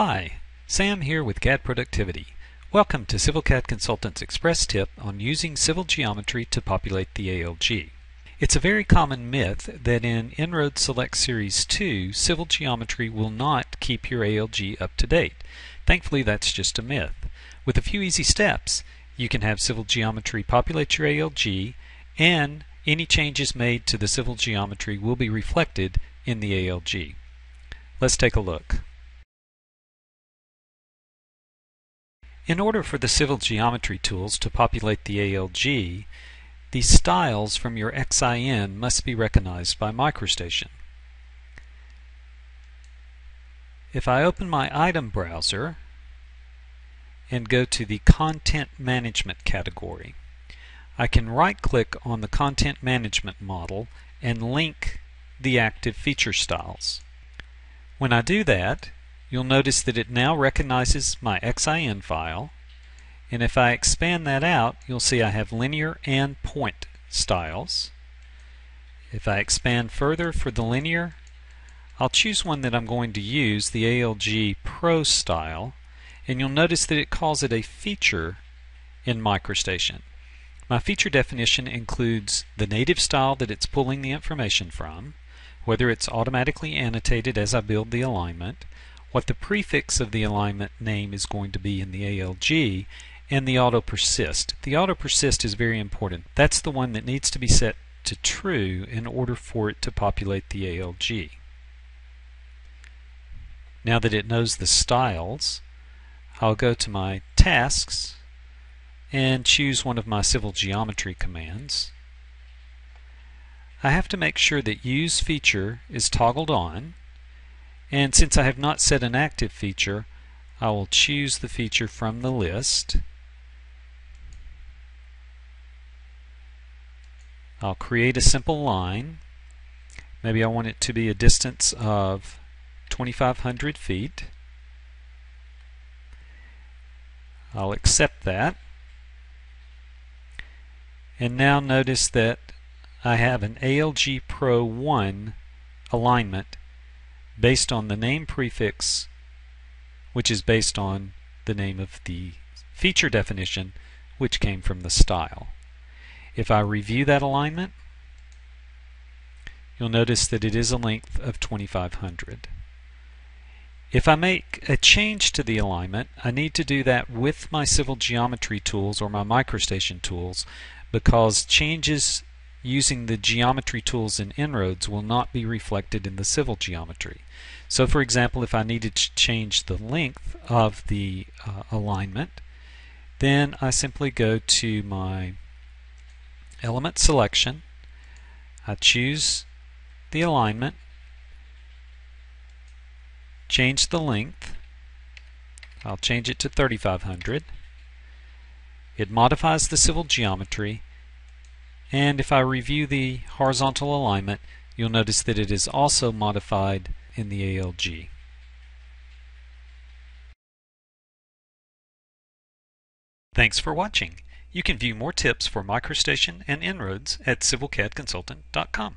Hi, Sam here with CAD Productivity. Welcome to Civil CAD Consultant's Express tip on using civil geometry to populate the ALG. It's a very common myth that in InRoads Select Series 2, civil geometry will not keep your ALG up to date. Thankfully, that's just a myth. With a few easy steps, you can have civil geometry populate your ALG and any changes made to the civil geometry will be reflected in the ALG. Let's take a look. In order for the civil geometry tools to populate the ALG, the styles from your XIN must be recognized by MicroStation. If I open my item browser and go to the Content Management category, I can right-click on the Content Management model and link the active feature styles. When I do that, you'll notice that it now recognizes my XIN file and if I expand that out you'll see I have linear and point styles. If I expand further for the linear I'll choose one that I'm going to use, the ALG Pro style, and you'll notice that it calls it a feature in MicroStation. My feature definition includes the native style that it's pulling the information from, whether it's automatically annotated as I build the alignment, what the prefix of the alignment name is going to be in the ALG, and the auto persist. The auto persist is very important. That's the one that needs to be set to true in order for it to populate the ALG. Now that it knows the styles, I'll go to my tasks and choose one of my civil geometry commands. I have to make sure that use feature is toggled on and since I have not set an active feature, I will choose the feature from the list. I'll create a simple line. Maybe I want it to be a distance of 2,500 feet. I'll accept that. And now notice that I have an ALG Pro 1 alignment based on the name prefix, which is based on the name of the feature definition, which came from the style. If I review that alignment, you'll notice that it is a length of 2500. If I make a change to the alignment, I need to do that with my civil geometry tools or my MicroStation tools because changes using the geometry tools in InRoads will not be reflected in the civil geometry. So for example, if I needed to change the length of the uh, alignment, then I simply go to my element selection, I choose the alignment, change the length, I'll change it to 3500, it modifies the civil geometry, and if I review the horizontal alignment, you'll notice that it is also modified in the ALG. Thanks for watching. You can view more tips for MicroStation and InRoads at civilcadconsultant.com.